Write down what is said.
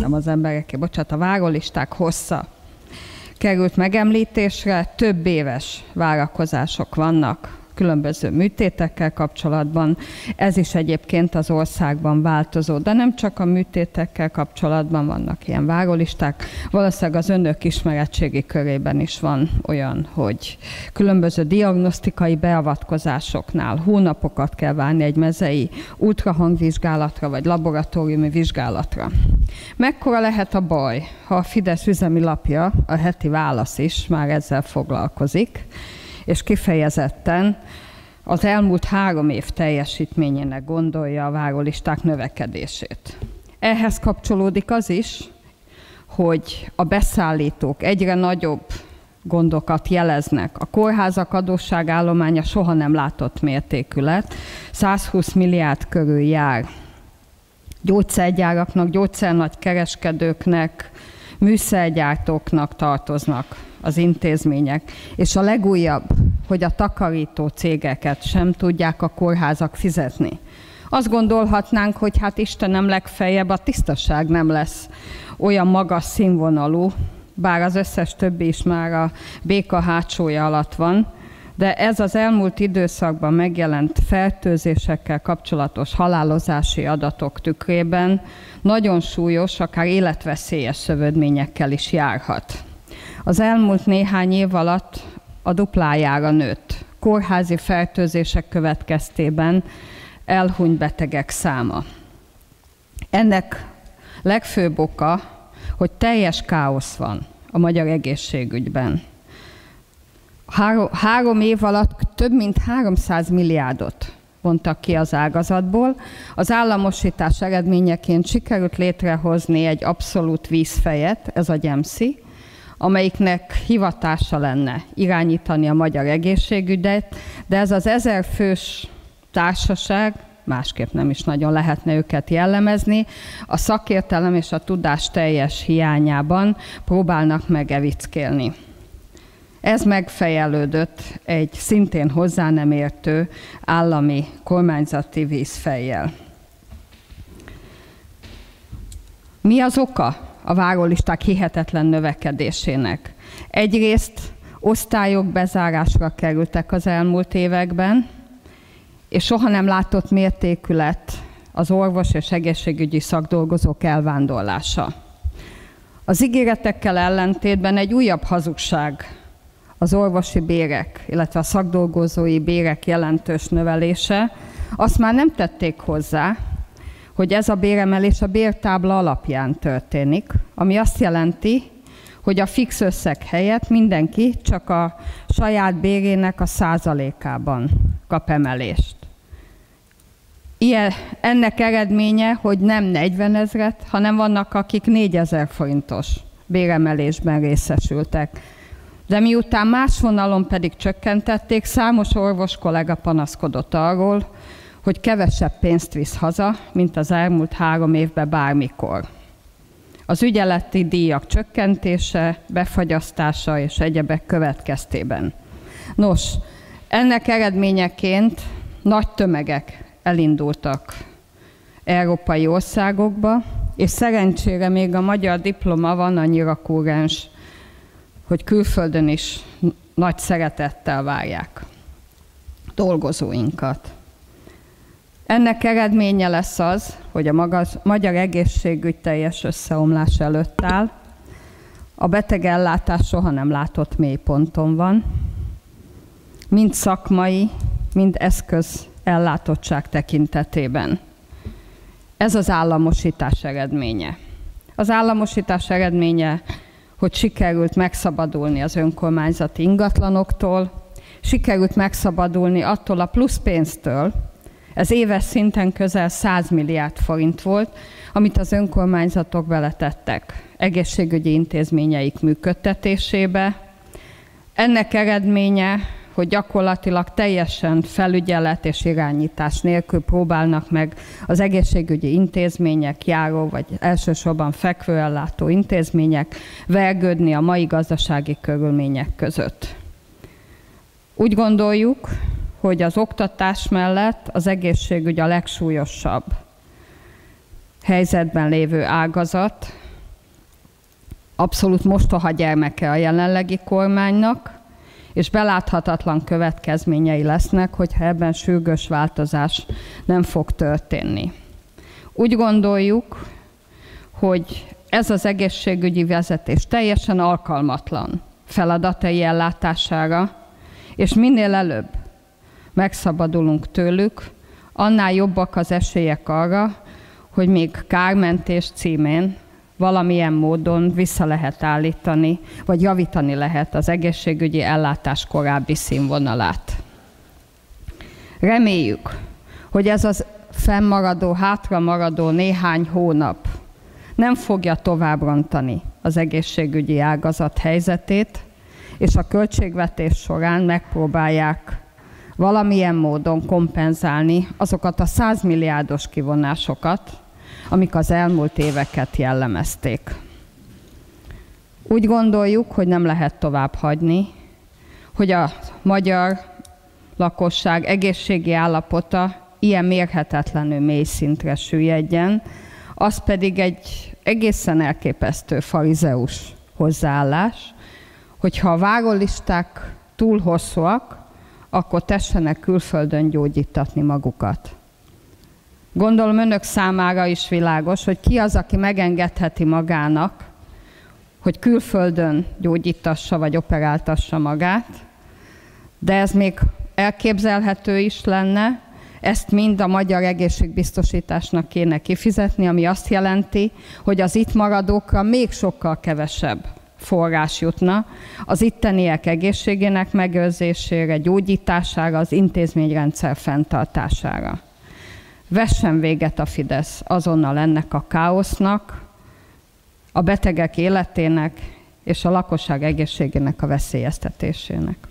nem az embereké, bocsánat, a várólisták hossza került megemlítésre, több éves várakozások vannak különböző műtétekkel kapcsolatban. Ez is egyébként az országban változó, de nem csak a műtétekkel kapcsolatban vannak ilyen várólisták. Valószínűleg az önök ismeretségi körében is van olyan, hogy különböző diagnosztikai beavatkozásoknál hónapokat kell várni egy mezei ultrahangvizsgálatra vagy laboratóriumi vizsgálatra. Mekkora lehet a baj, ha a Fidesz üzemi lapja, a heti válasz is már ezzel foglalkozik, és kifejezetten az elmúlt három év teljesítményének gondolja a várólisták növekedését. Ehhez kapcsolódik az is, hogy a beszállítók egyre nagyobb gondokat jeleznek. A kórházak adósságállománya soha nem látott mértékű lett, 120 milliárd körül jár. Gyógyszergyáraknak, gyógyszernagy kereskedőknek, műszergyártóknak tartoznak az intézmények. És a legújabb, hogy a takarító cégeket sem tudják a kórházak fizetni. Azt gondolhatnánk, hogy hát Istenem legfeljebb a tisztaság nem lesz olyan magas színvonalú, bár az összes többi is már a béka hátsója alatt van, de ez az elmúlt időszakban megjelent fertőzésekkel kapcsolatos halálozási adatok tükrében nagyon súlyos, akár életveszélyes szövődményekkel is járhat. Az elmúlt néhány év alatt a duplájára nőtt. Kórházi fertőzések következtében elhunyt betegek száma. Ennek legfőbb oka, hogy teljes káosz van a magyar egészségügyben. Három, három év alatt több mint 300 milliárdot vontak ki az ágazatból. Az államosítás eredményeként sikerült létrehozni egy abszolút vízfejet, ez a GEMSZI, amelyiknek hivatása lenne irányítani a magyar egészségügyet, de ez az ezer fős társaság, másképp nem is nagyon lehetne őket jellemezni, a szakértelem és a tudás teljes hiányában próbálnak megevickélni. Ez megfejelődött egy szintén hozzá nem értő állami kormányzati vízfejjel. Mi az oka a várólisták hihetetlen növekedésének. Egyrészt osztályok bezárásra kerültek az elmúlt években, és soha nem látott mértékű lett az orvos és egészségügyi szakdolgozók elvándorlása. Az ígéretekkel ellentétben egy újabb hazugság az orvosi bérek, illetve a szakdolgozói bérek jelentős növelése. Azt már nem tették hozzá, hogy ez a béremelés a bértábla alapján történik, ami azt jelenti, hogy a fix összeg helyett mindenki csak a saját bérének a százalékában kap emelést. Ilyen, ennek eredménye, hogy nem 40 ezret, hanem vannak, akik 4000 forintos béremelésben részesültek. De miután más vonalon pedig csökkentették, számos orvos kollega panaszkodott arról, hogy kevesebb pénzt visz haza, mint az elmúlt három évben bármikor. Az ügyeleti díjak csökkentése, befagyasztása és egyebek következtében. Nos, ennek eredményeként nagy tömegek elindultak európai országokba, és szerencsére még a magyar diploma van annyira kúrens, hogy külföldön is nagy szeretettel várják dolgozóinkat. Ennek eredménye lesz az, hogy a magyar egészségügy teljes összeomlás előtt áll, a betegellátás soha nem látott mélyponton van, mind szakmai, mind eszköz ellátottság tekintetében. Ez az államosítás eredménye. Az államosítás eredménye, hogy sikerült megszabadulni az önkormányzati ingatlanoktól, sikerült megszabadulni attól a plusz pénztől, ez éves szinten közel 100 milliárd forint volt, amit az önkormányzatok beletettek egészségügyi intézményeik működtetésébe. Ennek eredménye, hogy gyakorlatilag teljesen felügyelet és irányítás nélkül próbálnak meg az egészségügyi intézmények, járó vagy elsősorban fekvőellátó intézmények vergődni a mai gazdasági körülmények között. Úgy gondoljuk, hogy az oktatás mellett az egészségügy a legsúlyosabb helyzetben lévő ágazat, abszolút mostoha gyermeke a jelenlegi kormánynak, és beláthatatlan következményei lesznek, hogyha ebben sürgős változás nem fog történni. Úgy gondoljuk, hogy ez az egészségügyi vezetés teljesen alkalmatlan feladatai ellátására, és minél előbb megszabadulunk tőlük, annál jobbak az esélyek arra, hogy még kármentés címén valamilyen módon vissza lehet állítani, vagy javítani lehet az egészségügyi ellátás korábbi színvonalát. Reméljük, hogy ez az fennmaradó, hátra maradó néhány hónap nem fogja tovább rontani az egészségügyi ágazat helyzetét, és a költségvetés során megpróbálják valamilyen módon kompenzálni azokat a százmilliárdos kivonásokat, amik az elmúlt éveket jellemezték. Úgy gondoljuk, hogy nem lehet tovább hagyni, hogy a magyar lakosság egészségi állapota ilyen mérhetetlenül mély szintre süllyedjen, az pedig egy egészen elképesztő farizeus hozzáállás, hogyha a várólisták túl hosszúak, akkor tessenek külföldön gyógyítatni magukat. Gondolom önök számára is világos, hogy ki az, aki megengedheti magának, hogy külföldön gyógyítassa vagy operáltassa magát, de ez még elképzelhető is lenne, ezt mind a magyar egészségbiztosításnak kéne kifizetni, ami azt jelenti, hogy az itt maradókra még sokkal kevesebb forrás jutna az itteniek egészségének megőrzésére, gyógyítására, az intézményrendszer fenntartására. Vessen véget a Fidesz azonnal ennek a káosznak, a betegek életének és a lakosság egészségének a veszélyeztetésének.